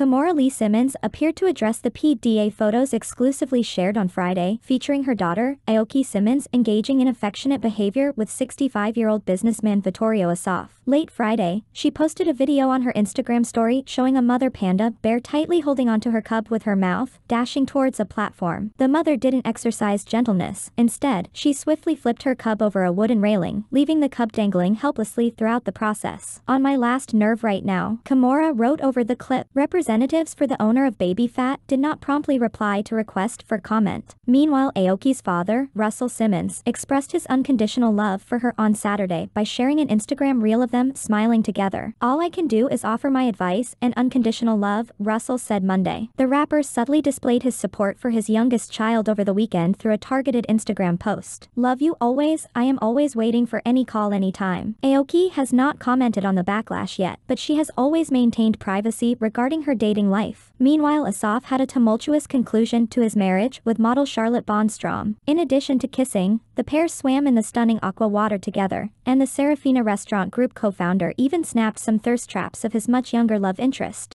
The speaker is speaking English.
Kimora Lee Simmons appeared to address the PDA photos exclusively shared on Friday, featuring her daughter, Aoki Simmons, engaging in affectionate behavior with 65-year-old businessman Vittorio Assaf. Late Friday, she posted a video on her Instagram story showing a mother panda bear tightly holding onto her cub with her mouth, dashing towards a platform. The mother didn't exercise gentleness. Instead, she swiftly flipped her cub over a wooden railing, leaving the cub dangling helplessly throughout the process. On my last nerve right now, Kimora wrote over the clip. Representatives for the owner of Baby Phat did not promptly reply to request for comment. Meanwhile, Aoki's father, Russell Simmons, expressed his unconditional love for her on Saturday by sharing an Instagram reel of them smiling together. All I can do is offer my advice and unconditional love, Russell said Monday. The rapper subtly displayed his support for his youngest child over the weekend through a targeted Instagram post. Love you always, I am always waiting for any call anytime. Aoki has not commented on the backlash yet, but she has always maintained privacy regarding her dating life. Meanwhile Assaf had a tumultuous conclusion to his marriage with model Charlotte Bondstrom. In addition to kissing, the pair swam in the stunning aqua water together, and the Serafina restaurant group co co-founder even snapped some thirst traps of his much younger love interest.